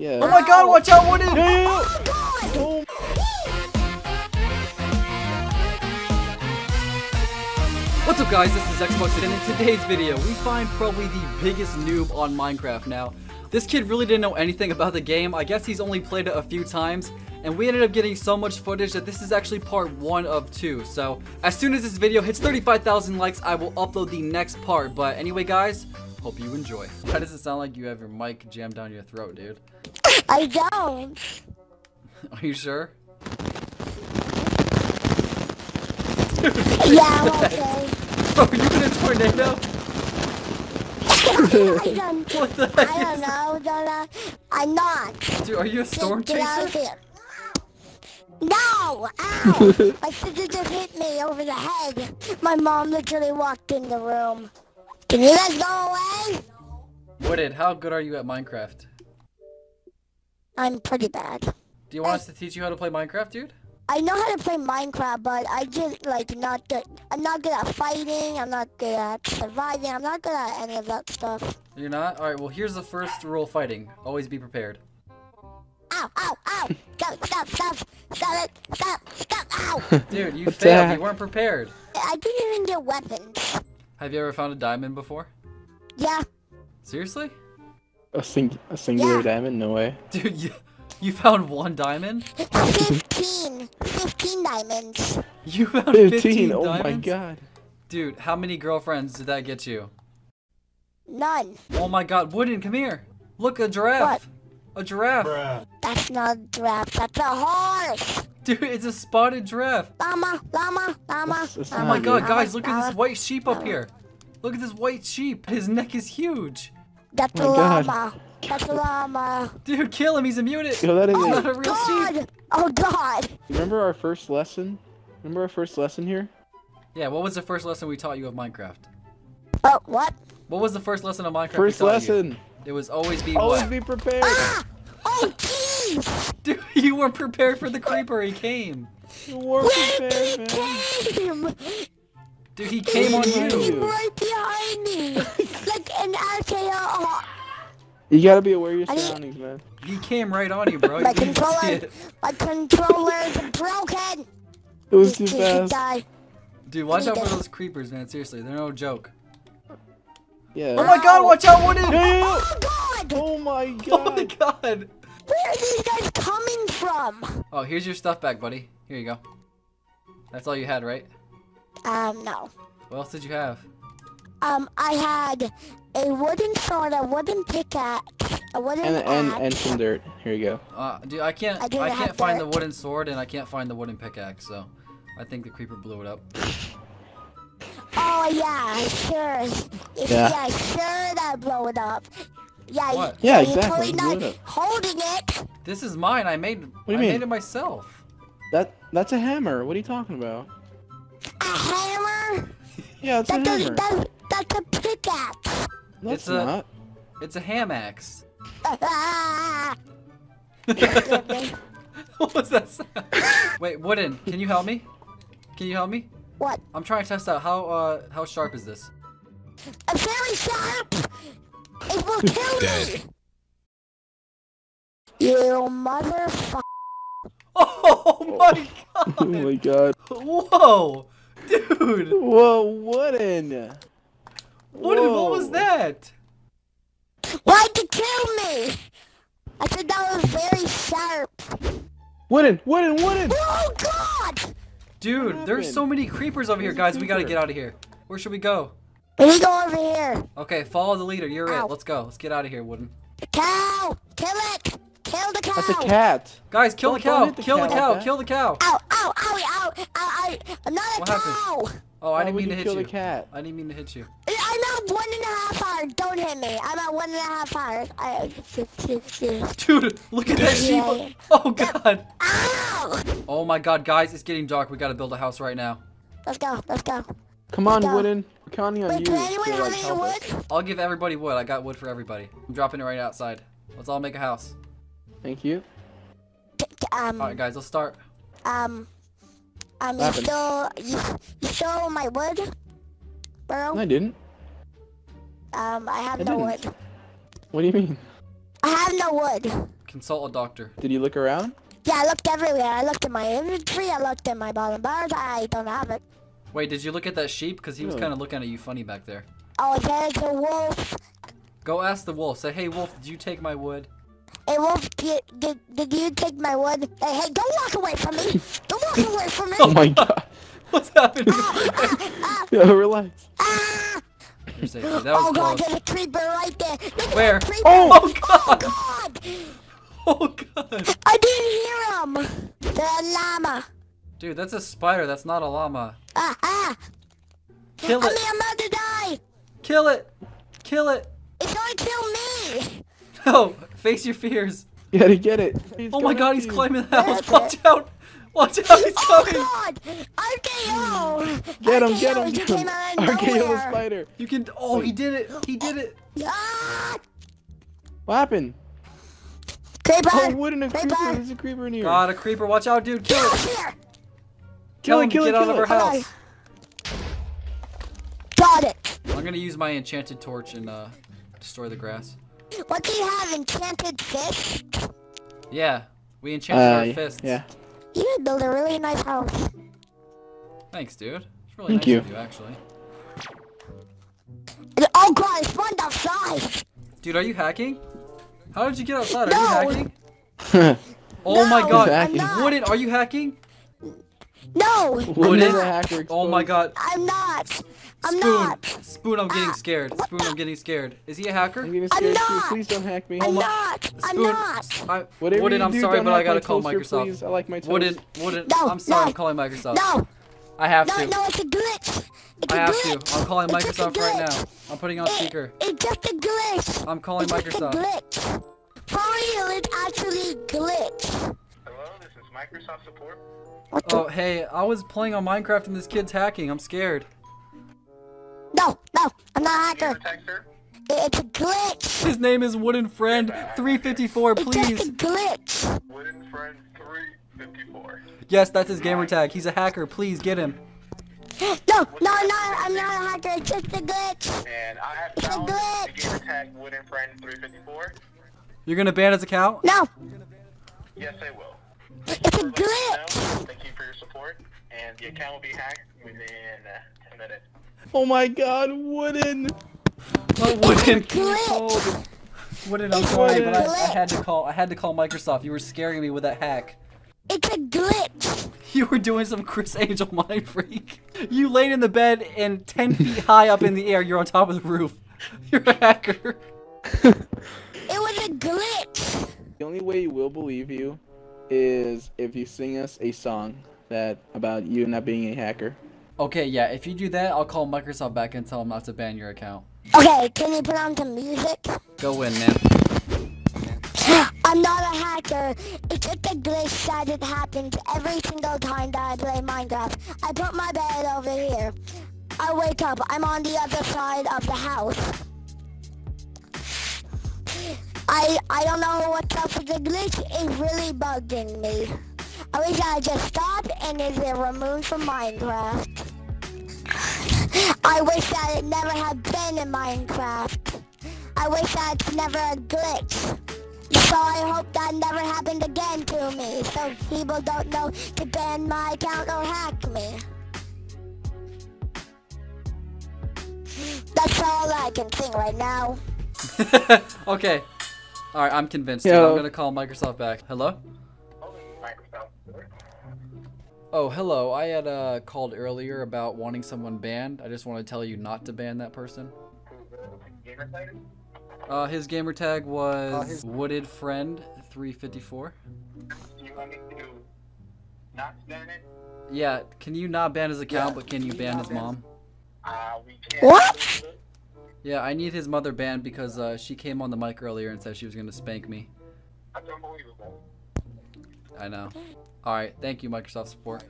Yeah. Oh my god, watch out, Wooden! Yeah, yeah, yeah. Oh. What's up guys, this is Xbox and in today's video we find probably the biggest noob on Minecraft now. This kid really didn't know anything about the game, I guess he's only played it a few times, and we ended up getting so much footage that this is actually part 1 of 2. So, as soon as this video hits 35,000 likes, I will upload the next part. But anyway guys, hope you enjoy. Why does it sound like you have your mic jammed down your throat, dude? I don't. Are you sure? Yeah, I'm okay. Bro, oh, are you in a tornado? I don't. What the I don't know. Don't know. I'm not. Dude, are you a storm Get chaser? here. No! Ow! My sister just hit me over the head. My mom literally walked in the room. Can you guys go away? Wooden, how good are you at Minecraft? I'm pretty bad. Do you want us to teach you how to play Minecraft, dude? I know how to play Minecraft, but I just like not good. I'm not good at fighting. I'm not good at surviving. I'm not good at any of that stuff. You're not? Alright, well here's the first rule of fighting. Always be prepared. Ow! Ow! Ow! Stop! Stop! Stop! Stop it! Stop! Stop! Ow! Dude, you failed. You weren't prepared. I didn't even get weapons. Have you ever found a diamond before? Yeah. Seriously? A sing a singular Yeah. diamond? No way. Dude, you, you found one diamond? 15. 15 diamonds. You found 15, 15. Oh my god. Dude, how many girlfriends did that get you? None. Oh my god, Wooden, come here. Look, a giraffe. A giraffe. That's not a giraffe. That's a horse. Dude, it's a spotted giraffe. Llama, llama, llama. That's- that's Oh llama, my god, guys, look at this white sheep up here. Look at this white sheep. His neck is huge. That's a Oh my God. llama. That's a llama. Dude, kill him. He's a mutant. Yo, that is. He's Oh not a real sheep. God. Oh God. Remember our first lesson? Remember our first lesson here? Yeah, what was the first lesson we taught you of Minecraft? Oh what? What was the first lesson of Minecraft? First we taught you? lesson. It was always be Always what? be prepared. Ah! Oh jeez. Dude, you weren't prepared for the creeper. He came. You were Where prepared, did man. he came? Dude, he came on you. He came right behind me, like an RKO. You gotta be aware of your I surroundings, man. He came right on you, bro. My You controller, my controller is broken. It was too fast. died. Dude, watch out for those creepers, man. Seriously, they're no joke. Yeah. Oh my god, watch out, Wooden! Yeah, yeah, yeah. Oh God! Oh my Oh my god. God! Where are these guys coming from? Oh, here's your stuff back, buddy. Here you go. That's all you had, right? Um, no. What else did you have? Um, I had a wooden sword, a wooden pickaxe, a wooden And and axe. and some dirt. Here you go. Uh, dude, I can't. I I, can't have find the wooden sword, and I can't find the wooden pickaxe. So, I think the creeper blew it up. Oh yeah, sure. If, Yeah. yeah. sure that blow it up. Yeah, What? Yeah, you're exactly, totally not holding it. This is mine. I made. What do you I mean? made it myself. That that's a hammer. What are you talking about? A hammer? Yeah, it's That a does, hammer. that, that's a pickaxe. No, It's it's a- not. It's a ham axe. What was that sound? Wait, Wooden, can you help me? Can you help me? what? I'm trying to test out how uh how sharp is this? A very sharp. It will kill me. You motherfucker. Oh my god! Oh my god. Whoa, dude! Whoa, wooden. Wooden, what was that? Why'd you kill me? I said that was very sharp. Wooden, wooden, wooden. Oh God! Dude, there's so many creepers over here, guys. the We gotta get out of here. Where should we go? We need to go over here. Okay, follow the leader. You're Ow. it. Let's go. Let's get out of here, Wooden. The cow! Kill it! Kill the cow! That's a cat. Guys, kill Don't- the cow. the Kill the cow cow. like that. Kill the cow. Ow! Ow! Ow! Ow! Ow! Ow! I'm not a What cow! happened? Oh, I Why didn't mean to hit kill you. the cat? I didn't mean to hit you. I'm at one and a half hours. Don't hit me. I'm at one and a half hours. I. Dude, look at that sheep. Yeah. Oh god. Ow! Oh my god, guys, it's getting dark. We gotta build a house right now. Let's go. Let's go. Come on, Go. wooden. We're counting on Wait, you. can to, like, help us. wood? I'll give everybody wood. I got wood for everybody. I'm dropping it right outside. Let's all make a house. Thank you. T- t- Um. Alright, guys, let's start. Um. Um. You What still. You, you stole my wood, bro? No, I didn't. Um. I have I no didn't. wood. What do you mean? I have no wood. Consult a doctor. Did you look around? Yeah, I looked everywhere. I looked in my inventory. I looked in my bottom bars. I don't have it. Wait, did you look at that sheep? Because he was kind of looking at you funny back there. Oh, there's a wolf. Go ask the wolf. Say, hey, wolf, did you take my wood? Hey, wolf, did, did, did you take my wood? Hey, hey, don't walk away from me. Don't walk away from me. Oh my god. What's happening? Ah, Yo, relax. ah. You're safe. That was oh god, close. there's a creeper right there. Look Where? that. Oh. Oh, God. Oh god. Oh god. I didn't hear him. The llama. Dude, that's a spider. That's not a llama. Ah, ah. Kill I it. mean, I'm about to die. Kill it. Kill it. It's gonna kill me. No. Face your fears. You gotta get it. He's Oh my god, he's climbing the house. Okay. Watch out. Watch out. He's Oh coming. god. RKO. Get him, RKO get him, just get him. came out of RKO the spider. You can. Oh, he did it. He did it. Ah. What happened? Creeper. Oh, wood and a Creeper. creeper. There's a creeper in here. God, a creeper. Watch out, dude. Kill Get it. Out here. Kill him kill get it, out kill of our it. House. Got it. I'm gonna use my enchanted torch and uh, destroy the grass. What do you have? Enchanted fish? Yeah, we enchanted Uh, our fists. yeah. You would build a really nice house. Thanks, dude. It's really Thank nice you. of you, actually. Oh god, it's spawned outside. Dude, are you hacking? How did you get outside? Are No. you hacking? Oh my god. He's I'm hacking. not. Wooden, are you hacking? No, When Wooden? is a hacker Oh my god. I'm not. I'm Spoon. not. Spoon, I'm getting Ah, scared. Spoon, I'm getting scared. Is he a hacker? I'm getting I'm scared too. not. Please don't hack me. I'm my- not. I'm not. I, Whatever Wooden, I'm do, sorry, but I gotta my call toaster, Microsoft. Please. I like my toast. Wooden, Wooden, No, I'm sorry, no. I'm calling Microsoft. No, I have no, to. no, it's a glitch. It's I a have glitch. to. I'm calling It's Microsoft right now. I'm putting on It- speaker. It's just a glitch. I'm calling it's just a Microsoft. glitch. For real, it's actually glitch. Hello, this is Microsoft support. Oh, hey, I was playing on Minecraft and this kid's hacking. I'm scared. No, no, I'm not a Do you have hacker. a text, sir? It- It's a glitch. His name is Wooden Friend 354, Please. It's just a glitch. Wooden Friend 354. Yes, that's his gamer tag. He's a hacker. Please get him. No, no, I'm not. I'm not a hacker. It's just a glitch. And I have It's a found the glitch. gamer tag Wooden Friend 354. You're gonna ban his account? No, Yes, I will. It's a Let you know. glitch. Thank you for your support. And the account will be hacked within uh, 10 minutes. Oh my god, Wooden. Oh, Wooden. Glitch. Wooden, I'm It's sorry, a but I, I had to call. I had to call Microsoft. You were scaring me with that hack. It's a glitch. You were doing some Criss Angel mind freak. You laid in the bed and 10 feet high up in the air, you're on top of the roof. You're a hacker. It was a glitch. The only way you will believe you is if you sing us a song that about you not being a hacker. Okay, yeah, if you do that, I'll call Microsoft back and tell them not to ban your account. Okay, can you put on some music? Go in, man. I'm not a hacker. It's just a glitch that it happens every single time that I play Minecraft. I put my bed over here. I wake up. I'm on the other side of the house. I I don't know what's up with the glitch. It's really bugging me. I wish I just stopped and is it removed from Minecraft. I wish that it never had been in Minecraft. I wish that it's never a glitch. So I hope that never happened again to me, so people don't know to ban my account or hack me. That's all I can think right now. okay. Alright, I'm convinced. dude. I'm gonna call Microsoft back. Hello? Oh. Oh, hello. I had uh, called earlier about wanting someone banned. I just want to tell you not to ban that person. Who's the gamer tag? Uh, his was Wooded Friend 354. You want me to not ban it? Yeah, can you not ban his account, but can you ban his mom? Uh. What? Yeah, I need his mother banned because uh, she came on the mic earlier and said she was gonna spank me. That's unbelievable. I know. Alright, thank you, Microsoft support.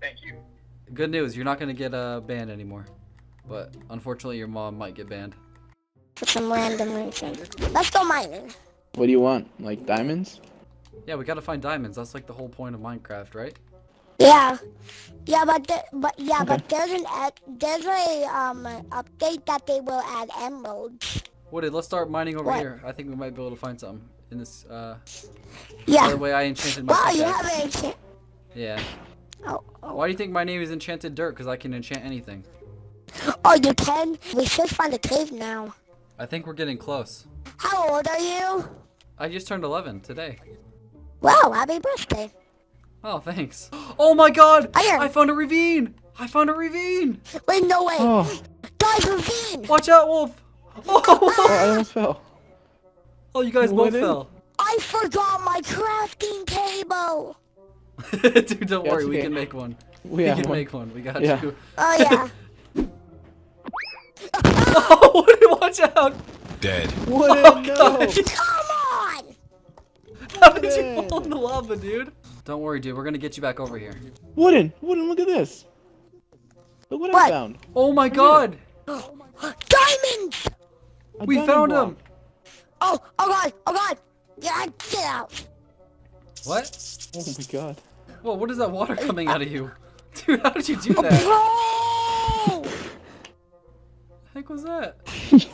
Thank you. Good news, you're not gonna get uh, banned anymore. But unfortunately, your mom might get banned. For some random reason. Let's go mining. What do you want? Like diamonds? Yeah, we gotta find diamonds. That's like the whole point of Minecraft, right? Yeah. Yeah, but the, but yeah, Okay. but there's an there's a um update that they will add emeralds. Wooded, let's start mining over What? here. I think we might be able to find something in this. Uh, Yeah. the way, I enchanted my Wow, you have an enchant. Yeah. Oh, oh. Why do you think my name is Enchanted Dirt? Because I can enchant anything. oh, you can? We should find a cave now. I think we're getting close. How old are you? I just turned 11 today. Wow, happy birthday. Oh, thanks. Oh my god! Iron. I found a ravine! I found a ravine! Wait, no way. Oh, Guys, ravine. Watch out, Wolf! oh, Oh, I almost fell. oh you guys both Wooden? fell. I forgot my crafting table. Dude, don't That's worry, we okay. can make one. We We can one. make one. We got Yeah. you. Oh, yeah. Oh, Woody, watch out! Dead. What? Oh, no. God. Come on. How did you Woody. fall in the lava, dude? Don't worry, dude. We're gonna get you back over here. Wooden, Wooden, look at this. Look what, I found. Oh my god! Diamonds. A We diamond found them. Oh, oh God, oh God. Yeah, get out. What? Oh my god. Whoa, what is that water coming out of you? Dude, how did you do oh, that? Bro. heck was that?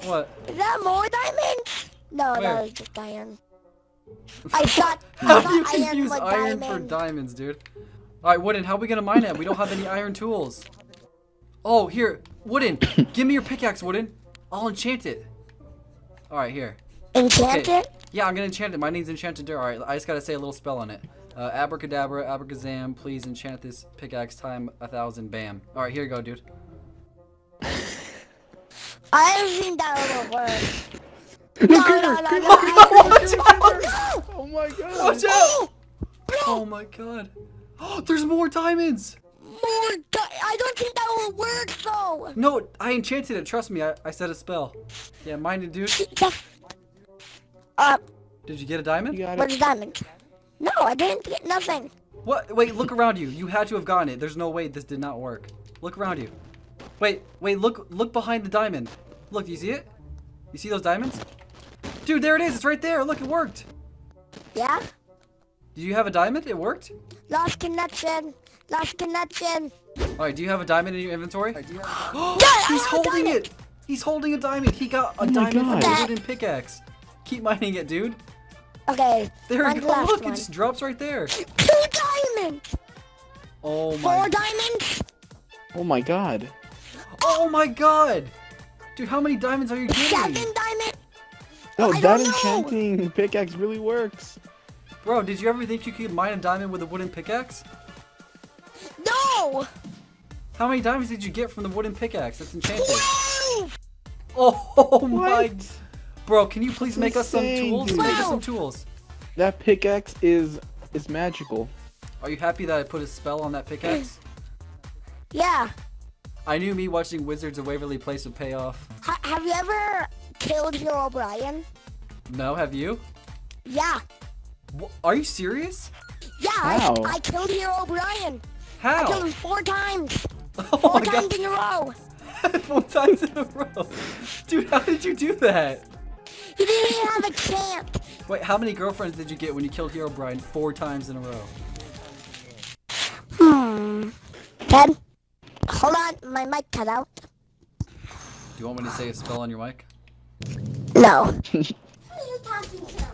What? Is that more diamonds? No, Where? that was just iron. I shot, How I do you shot iron confuse iron diamond. for diamonds, dude? Alright, Wooden, how are we gonna mine it? We don't have any iron tools. Oh, here. Wooden, give me your pickaxe, Wooden. I'll enchant it. Alright, here. Enchant Okay. it? Yeah, I'm gonna enchant it. My name's enchanted dirt. Alright, I just gotta say a little spell on it. Uh, abracadabra, abracazam, please enchant this pickaxe time a thousand, bam. Alright, here you go, dude. I haven't seen that little word. No, no, no, no. Watch out! no. Oh my god. Watch out! Oh my god. Oh, there's more diamonds! More di- I don't think that will work though. No, I enchanted it. Trust me, I, I said a spell. Yeah, mine did, dude. Just, uh, Did you get a diamond? Where's it. where's diamond? No, I didn't get nothing. What? Wait, look around you. You had to have gotten it. There's no way this did not work. Look around you. Wait, wait, look look behind the diamond. Look, do you see it? You see those diamonds? Dude, there it is. It's right there. Look, it worked. Yeah? Did you have a diamond? It worked? Lost connection. Lost connection. Alright, do you have a diamond in your inventory? Yeah, He's I have a holding it! He's holding a diamond! He got a Oh diamond from a wooden pickaxe. Keep mining it, dude. Okay. There when's you go. Look, one? it just drops right there. Two diamonds. Oh Four my. Four diamonds. Oh my god. Oh my god! Dude, how many diamonds are you Seven getting? diamonds. No, I that don't know. enchanting pickaxe really works. Bro, did you ever think you could mine a diamond with a wooden pickaxe? No. How many diamonds did you get from the wooden pickaxe? That's enchanted. Twelve. Oh, oh, my. What? Bro, can you please make us some tools? dude. Make us some tools. That pickaxe is is magical. Are you happy that I put a spell on that pickaxe? Yeah. I knew me watching Wizards of Waverly Place would pay off. Ha- have you ever killed Herobrine? No, have you? Yeah. Wh- Are you serious? Yeah. I, I killed Herobrine. I How? killed him four times. Oh Four times god. in a row. Four times in a row. Dude, how did you do that? He didn't even have a chance. Wait, how many girlfriends did you get when you killed Herobrine four times in a row? Hmm. Ted, hold on. My mic cut out. Do you want me to say a spell on your mic? No. Who are you talking to?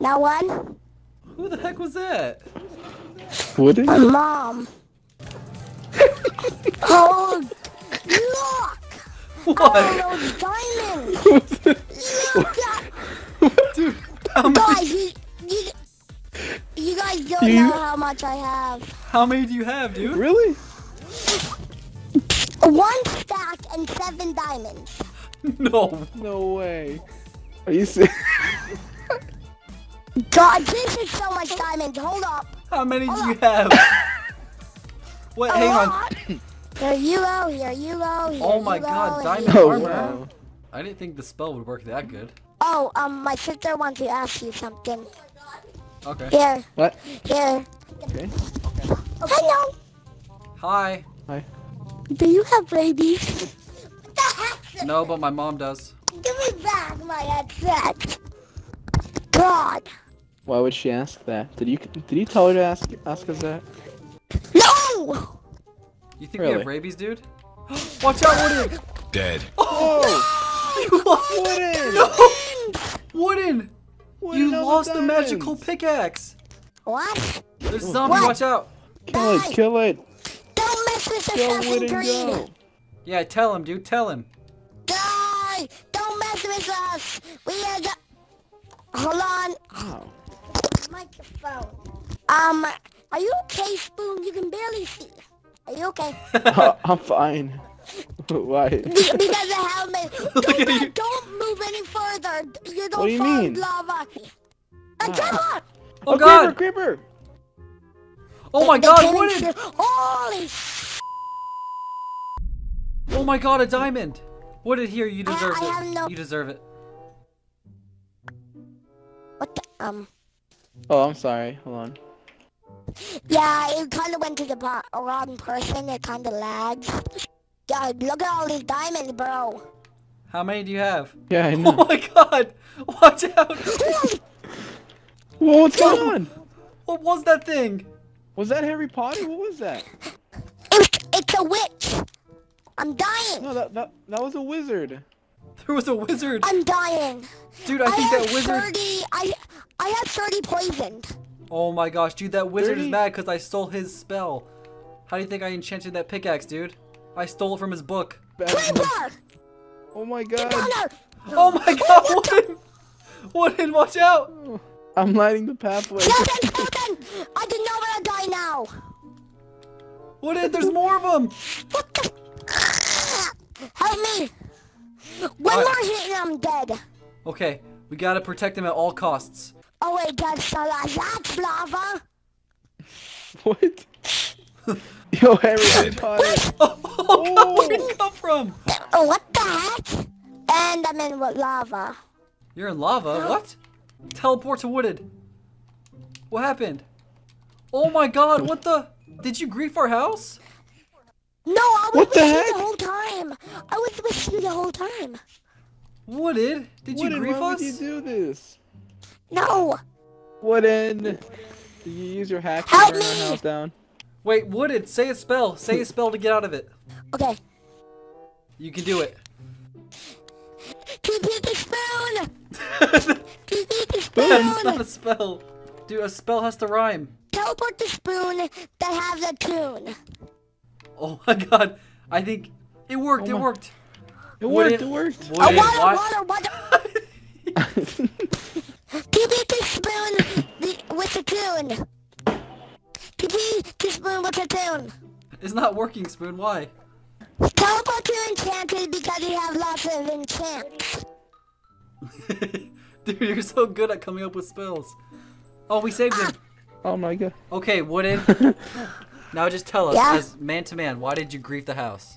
No one. Who the heck was that? Wooden? My mom. oh, look! What? Oh, those diamonds! Look at Dude, how many, guys, you, you, you guys don't You- know how much I have. how many do you have, dude? really? One stack and seven diamonds. No. No way. Are you serious? God, this is so much diamonds. Hold up. How many do you on. have? Wait, A hang on. lot. Here you go. Here you go. Here Oh my God, diamond here you Oh armor. wow. I didn't think the spell would work that good. Oh, um, my sister wants to ask you something. Okay. Here, What? here. Okay. Hello. Hi. Hi. Do you have rabies? What the heck? No, but my mom does. Give me back my headset. God. Why would she ask that? Did you did you tell her to ask ask us that? No! You think we have rabies, dude? Watch out, Wooden! Dead. Oh! You lost Wooden! Wooden! Wooden You on lost the magical pickaxe! What? There's a zombie, What? watch out! Kill it, kill it. Don't mess with the Kill Assassin's Wooden, Creed. go. Yeah, tell him, dude, tell him. Die! With us. We are the. Hold on. Ow. Microphone. Um, are you okay, Spoon? You can barely see. Are you okay? Uh, I'm fine. Why? Be- because the helmet. Look Don't, you. don't move any further. You don't What do you fall mean? in lava. A Ah. camera! Oh, Oh, god! Creeper, creeper! Oh my They god, came Wooden! Holy sh- Oh my god, a diamond! Wooden, here, you I- deserve I have it. no- You deserve it. What the, um. Oh, I'm sorry. Hold on. Yeah, it kind of went to the wrong person. It kind of lags. Yeah, look at all these diamonds, bro. How many do you have? Yeah, I know. Oh know. my god! Watch out! Whoa, what's going on? What was that thing? Was that Harry Potter? What was that? It's, it's a witch. I'm dying. No, that that, that was a wizard. There was a wizard. I'm dying. Dude, I think that wizard. 30, I, I have 30 poisoned. Oh my gosh, dude, that wizard is mad because I stole his spell. How do you think I enchanted that pickaxe, dude? I stole it from his book. Creeper! Oh my god. Gunner! Oh my god, Wooden! Wooden, watch out! Oh, I'm lighting the pathway. Sheldon, Sheldon! I did not want to die now. Wooden, there's more of them! What the? Help me. One I- more hit and I'm dead. Okay, we gotta protect him at all costs. Oh wait, that's, uh, that's lava. What? Yo, Harry Potter. Oh, oh god, where did it come from? Oh, what the heck? And I'm in with lava. You're in lava? What? Teleport to Wooded. What happened? Oh my god, what the? Did you grief our house? No, I was What the with you heck? the whole time. I was with you the whole time. Wooded? Did you Wooden, grief why us? would you do this? No. Wooden. Did you use your hack to Help burn our house down? Wait, Wooded, say a spell. Say a spell to get out of it. Okay. You can do it. Two the spoon. That's the spoon. not a spell. Dude, a spell has to rhyme. Teleport the spoon that has a tune. Oh my god. I think it worked, Oh it my- worked. It Wooden- worked, it worked. A Wooded, water, why- water, water. Two the spoon the, with a tune. Two the spoon with a tune. It's not working, Spoon. Why? Teleport to enchanted because he has lots of enchants. Dude, you're so good at coming up with spells. Oh, we saved him. Ah! oh my god. Okay, Wooden. Now just tell us, Yeah? as man to man, why did you grief the house?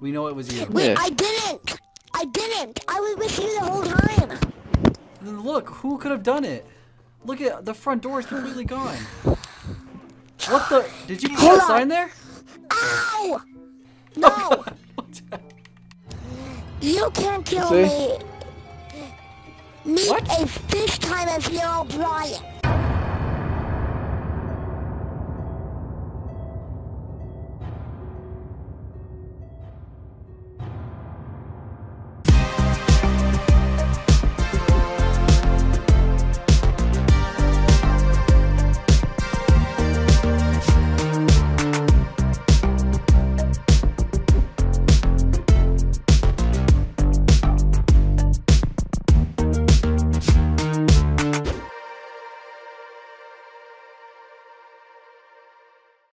We know it was you. Wait, Yeah. I didn't. I didn't. I was with you the whole time. Then look, who could have done it? Look at the front door is completely gone. What the? Did you put Hold a on. sign there? Ow! Oh, No, God. What's that? you can't kill See? me. Meet What? a fish time of Herobrine.